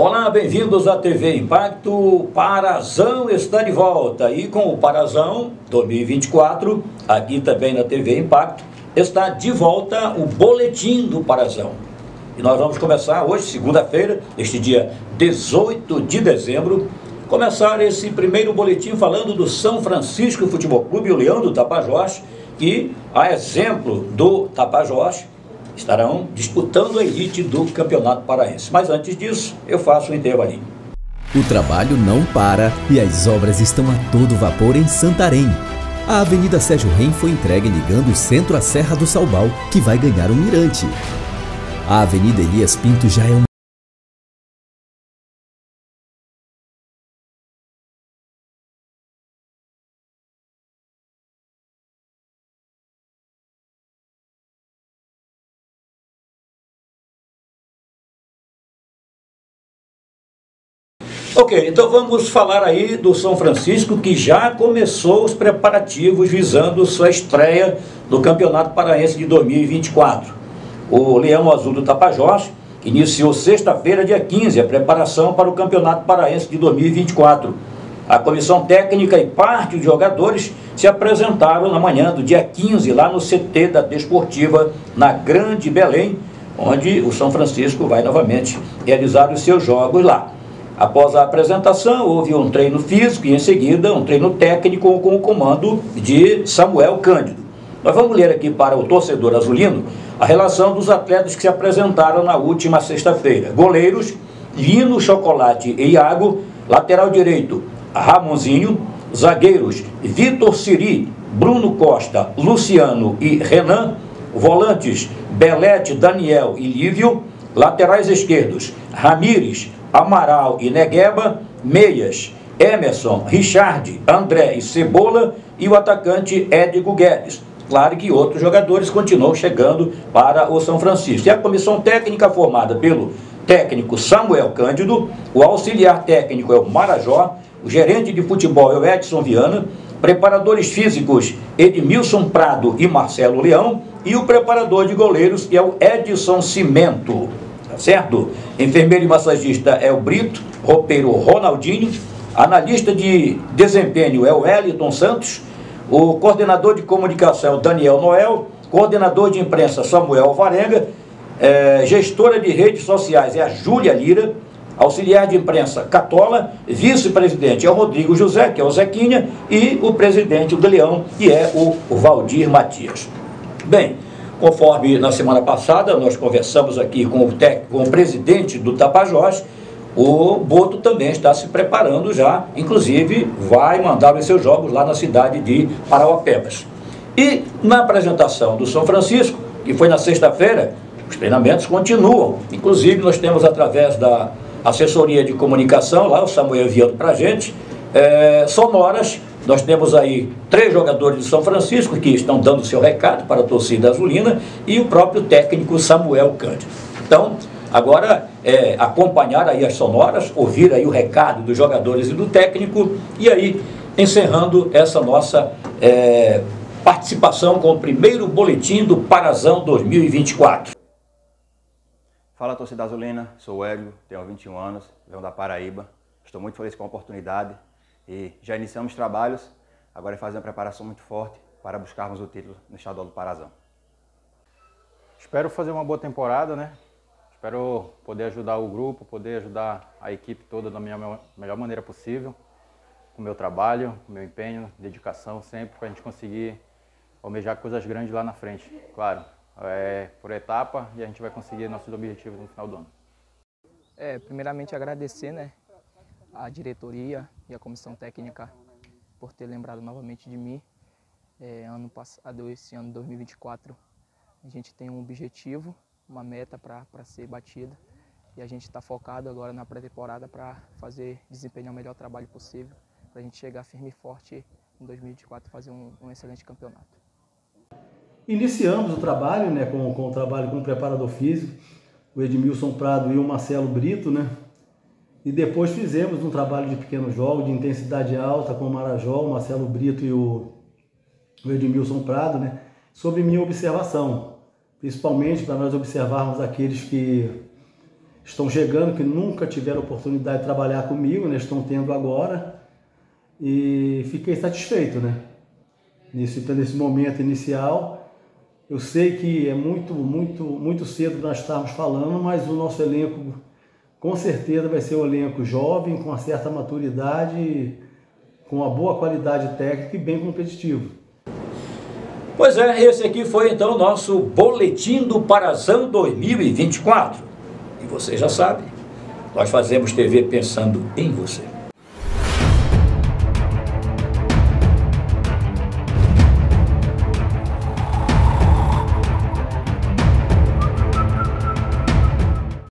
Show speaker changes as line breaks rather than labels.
Olá, bem-vindos à TV Impacto. O Parazão está de volta e com o Parazão 2024, aqui também na TV Impacto, está de volta o Boletim do Parazão. E nós vamos começar hoje, segunda-feira, este dia 18 de dezembro, começar esse primeiro boletim falando do São Francisco Futebol Clube, o Leão do Tapajós, que, a exemplo do Tapajós, estarão disputando a elite do Campeonato Paraense. Mas antes disso, eu faço um intervalinho.
O trabalho não para e as obras estão a todo vapor em Santarém. A Avenida Sérgio Rem foi entregue ligando o centro à Serra do Salbal, que vai ganhar um mirante. A Avenida Elias Pinto já é um
Ok, então vamos falar aí do São Francisco que já começou os preparativos visando sua estreia no Campeonato Paraense de 2024. O Leão Azul do Tapajós iniciou sexta-feira, dia 15, a preparação para o Campeonato Paraense de 2024. A comissão técnica e parte dos jogadores se apresentaram na manhã do dia 15 lá no CT da Desportiva, na Grande Belém, onde o São Francisco vai novamente realizar os seus jogos lá. Após a apresentação, houve um treino físico e, em seguida, um treino técnico com o comando de Samuel Cândido. Nós vamos ler aqui para o torcedor azulino a relação dos atletas que se apresentaram na última sexta-feira. Goleiros, Lino, Chocolate e Iago. Lateral direito, Ramonzinho. Zagueiros, Vitor Siri, Bruno Costa, Luciano e Renan. Volantes, Belete, Daniel e Lívio. Laterais esquerdos, Ramires, Amaral e Negueba, meias, Emerson, Richard, André e Cebola e o atacante Édigo Guedes. Claro que outros jogadores continuam chegando para o São Francisco. E a comissão técnica formada pelo técnico Samuel Cândido, o auxiliar técnico é o Marajó, o gerente de futebol é o Edson Viana, preparadores físicos Edmilson Prado e Marcelo Leão e o preparador de goleiros é o Edson Cimento certo? Enfermeiro e massagista é o Brito, roupeiro Ronaldinho, analista de desempenho é o Wellington Santos, o coordenador de comunicação é o Daniel Noel, coordenador de imprensa Samuel Varenga, é, gestora de redes sociais é a Júlia Lira, auxiliar de imprensa Catola, vice-presidente é o Rodrigo José, que é o Zequinha, e o presidente do Leão, que é o Valdir Matias. Bem, Conforme na semana passada nós conversamos aqui com o, tec, com o presidente do Tapajós, o Boto também está se preparando já, inclusive vai mandar os seus jogos lá na cidade de Parauapebas. E na apresentação do São Francisco, que foi na sexta-feira, os treinamentos continuam. Inclusive nós temos através da assessoria de comunicação, lá o Samuel enviando para a gente, é, sonoras nós temos aí três jogadores de São Francisco que estão dando seu recado para a torcida azulina e o próprio técnico Samuel Cândido. Então, agora é acompanhar aí as sonoras, ouvir aí o recado dos jogadores e do técnico e aí encerrando essa nossa é, participação com o primeiro boletim do Parazão 2024.
Fala torcida azulina, sou o Hélio, tenho 21 anos, venho da Paraíba. Estou muito feliz com a oportunidade e já iniciamos trabalhos, agora é fazer uma preparação muito forte para buscarmos o título no estadual do Parazão.
Espero fazer uma boa temporada, né? Espero poder ajudar o grupo, poder ajudar a equipe toda da minha melhor maneira possível, com o meu trabalho, com o meu empenho, dedicação sempre, para a gente conseguir almejar coisas grandes lá na frente. Claro, é por etapa e a gente vai conseguir nossos objetivos no final do ano.
É, primeiramente agradecer, né, a diretoria e a comissão técnica por ter lembrado novamente de mim. É, ano passado, esse ano 2024, a gente tem um objetivo, uma meta para ser batida e a gente está focado agora na pré-temporada para fazer, desempenhar o melhor trabalho possível para a gente chegar firme e forte em 2024 e fazer um, um, excelente campeonato.
Iniciamos o trabalho né, com, com o trabalho com o preparador físico, o Edmilson Prado e o Marcelo Brito, né, e depois fizemos um trabalho de pequenos jogos, de intensidade alta, com o Marajó, o Marcelo Brito e o, o Edmilson Prado, né? sobre minha observação. Principalmente para nós observarmos aqueles que estão chegando, que nunca tiveram oportunidade de trabalhar comigo, né? estão tendo agora. E fiquei satisfeito, né? Nesse, nesse momento inicial. Eu sei que é muito, muito, muito cedo nós estarmos falando, mas o nosso elenco com certeza vai ser um elenco jovem, com uma certa maturidade, com uma boa qualidade técnica e bem competitivo.
Pois é, esse aqui foi então o nosso Boletim do Parazão 2024. E você já sabe, nós fazemos TV pensando em você.